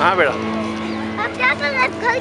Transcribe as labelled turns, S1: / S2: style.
S1: हाँ बेटा।
S2: अब क्या कर घर